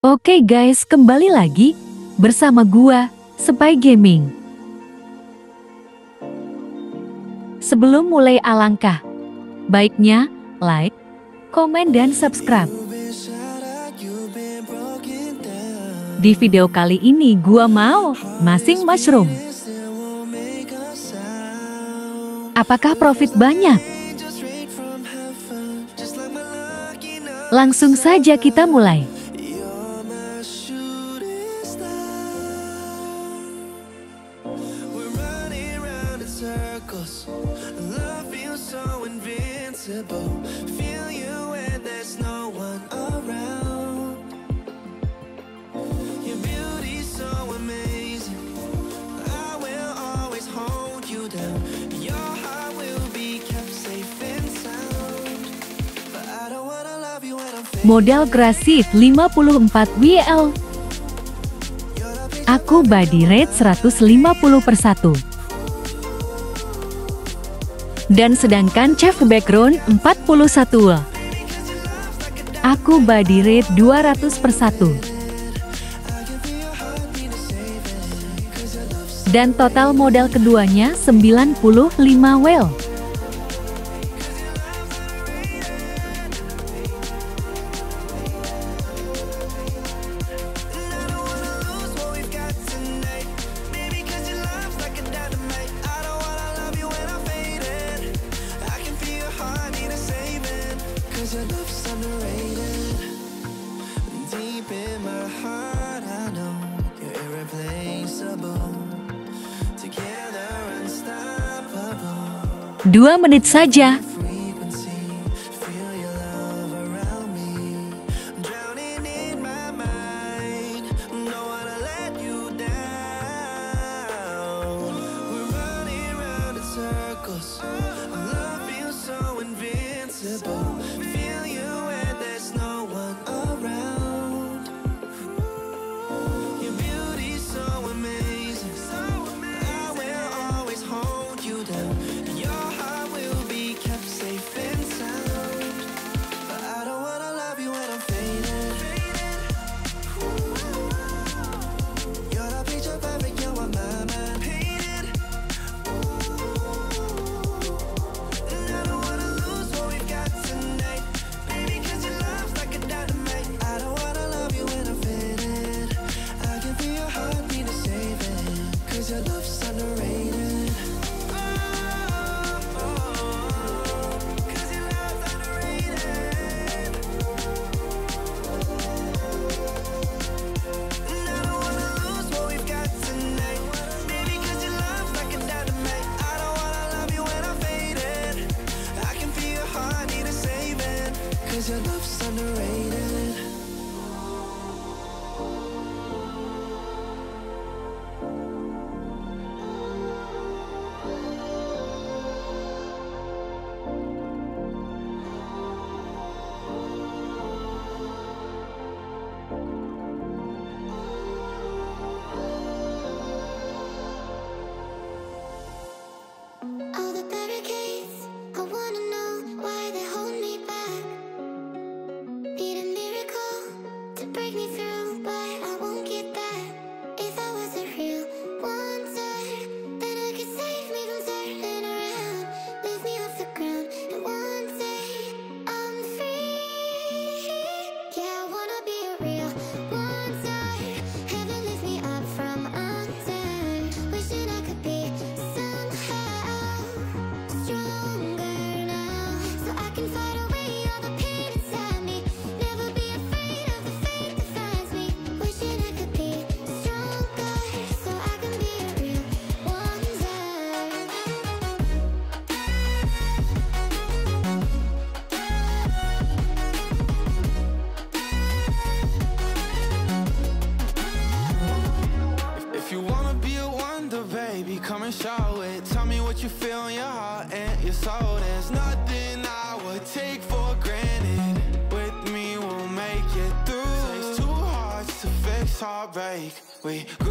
Oke guys, kembali lagi bersama gua, Spy Gaming. Sebelum mulai alangkah, baiknya like, komen, dan subscribe. Di video kali ini gua mau masing mushroom. Apakah profit banyak? Langsung saja kita mulai. Model Grasif 54 WL. Aku body rate 150 per 1. Dan sedangkan chef background 41 WL Aku body rate 200 per 1. dan total modal keduanya 95 WL well. Dua menit saja. your love, sun, rain. like we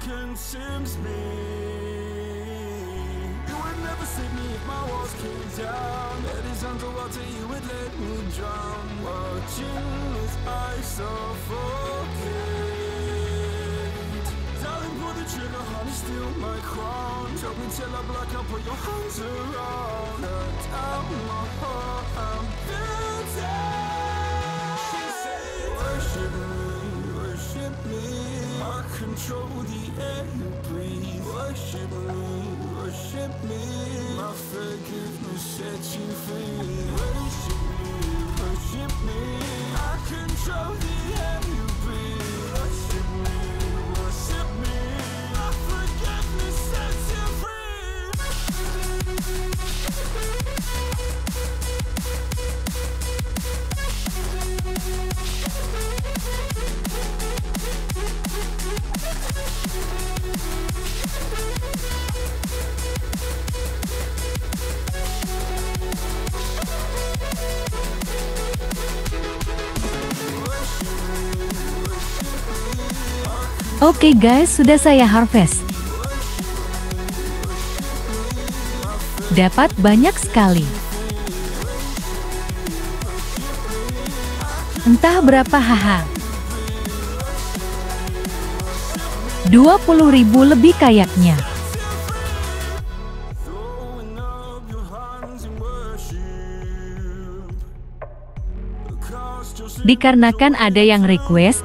consumes me. You would never save me if my walls came down. That is underwater, you would let me drown. Watching as I suffocate. Darling, pull the trigger, honey, steal my crown. Choke me till I black out, put your hands around. Cut out my heart, I'm said, Worship me, control the air you breathe. Worship me, worship me. My forgiveness sets you free. Worship me, Oke guys, sudah saya harvest. Dapat banyak sekali. Entah berapa haha. 20 ribu lebih kayaknya. Dikarenakan ada yang request,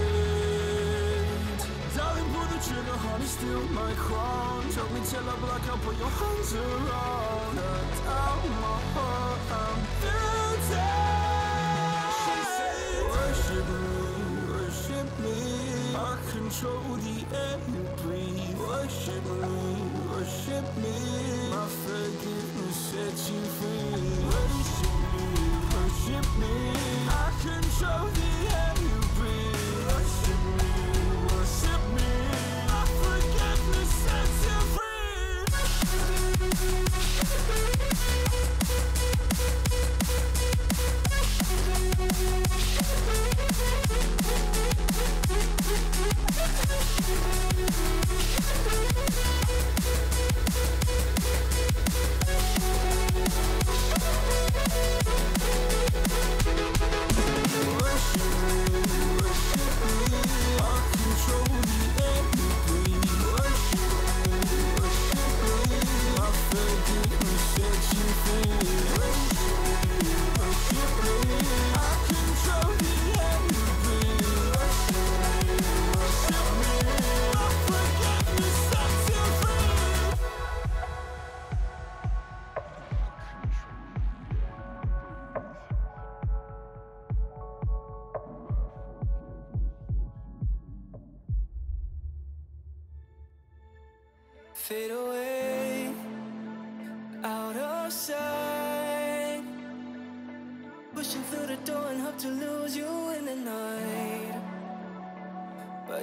trigger, honey, steal my crown. Choke me till I black out, put your hands around. Cut out my heart, I'm guilty. Worship me, worship me. I control the air you breathe. Worship me, worship me.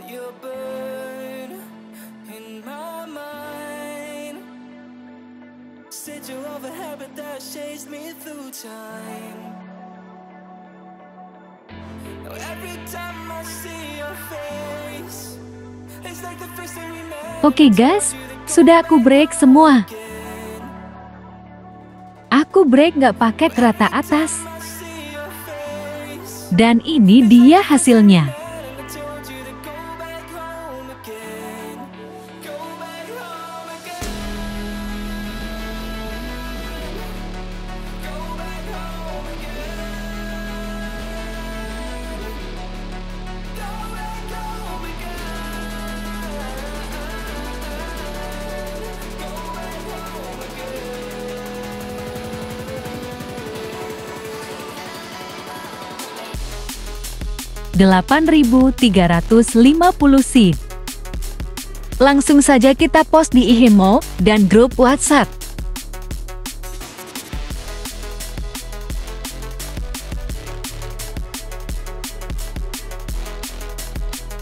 You burn in my mind. Said you're of a habit that chased me through time. Now every time I see your face, it's like the first thing we met. Oke guys, sudah aku break semua. Aku break nggak pakai kerata atas. Dan ini dia hasilnya. 8.350 seat. Langsung saja kita post di IHEMO dan grup WhatsApp.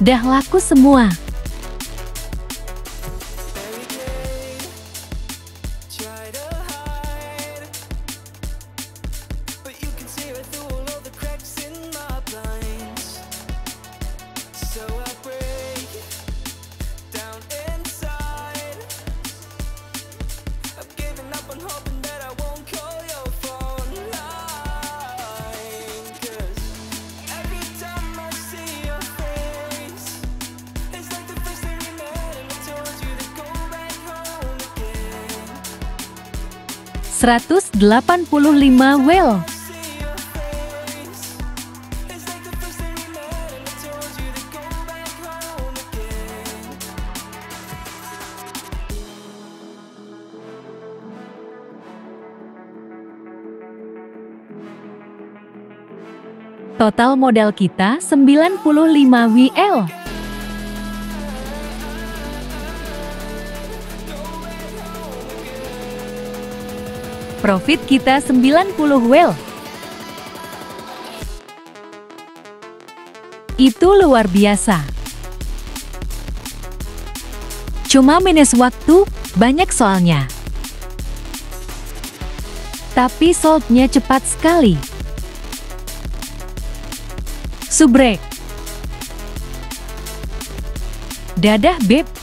Dah laku semua. 185 well. Total modal kita 95 WL. Profit kita 90 well. Itu luar biasa. Cuma minus waktu, banyak soalnya. Tapi solve-nya cepat sekali. Subrek. Dadah, Beb.